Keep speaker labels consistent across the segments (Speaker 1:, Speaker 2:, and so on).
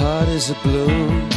Speaker 1: There's a bloom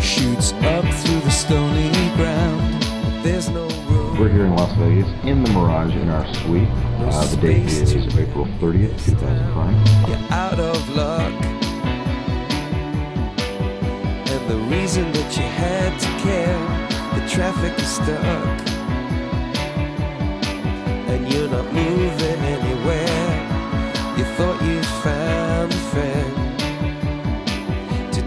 Speaker 1: shoots up through the stony ground. There's no room.
Speaker 2: We're here in Las Vegas in the Mirage in our suite. Uh, the date is April 30th, 2005.
Speaker 1: You're out of luck. And the reason that you had to care, the traffic is stuck.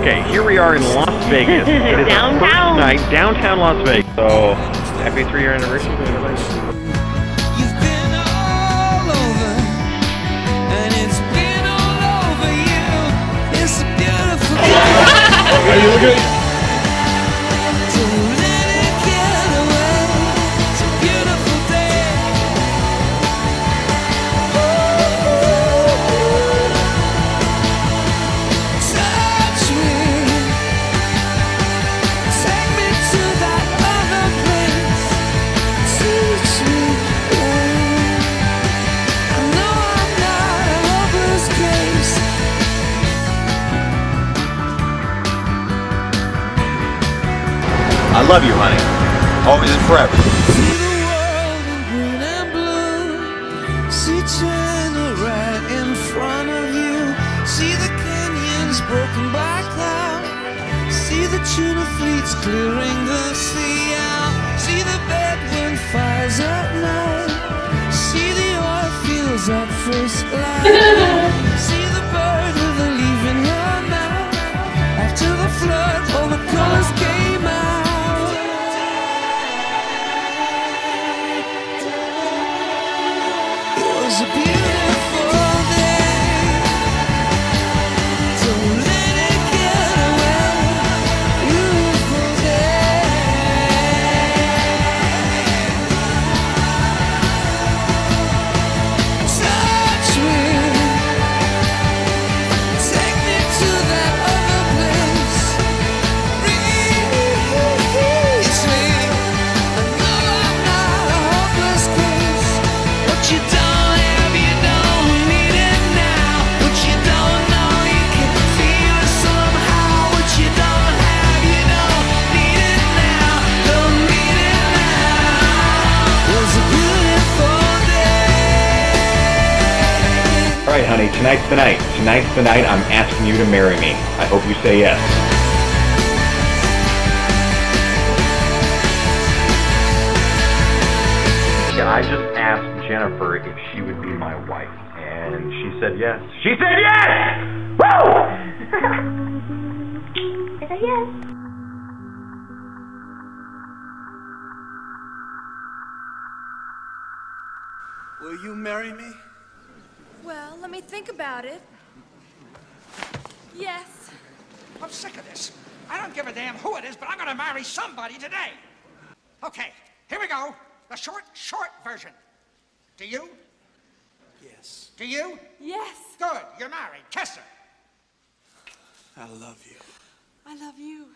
Speaker 3: Okay, here we are in Las Vegas. It is our first
Speaker 4: Downtown.
Speaker 3: night downtown Las Vegas. So happy three year anniversary. to everybody. Love you, honey. Always and forever.
Speaker 1: See the world in green and blue.
Speaker 3: Honey. Tonight's the night. Tonight's the night. I'm asking you to marry me. I hope you say yes. Yeah, I just asked Jennifer if she would be my wife, and she said yes. She said yes! Woo!
Speaker 4: I said yes.
Speaker 5: Will you marry me?
Speaker 6: Well, let me think about it. Yes.
Speaker 7: I'm sick of this. I don't give a damn who it is, but I'm gonna marry somebody today. Okay, here we go. The short, short version. Do you?
Speaker 5: Yes.
Speaker 7: Do you?
Speaker 6: Yes.
Speaker 7: Good, you're married. Kiss her.
Speaker 5: I love you.
Speaker 6: I love you.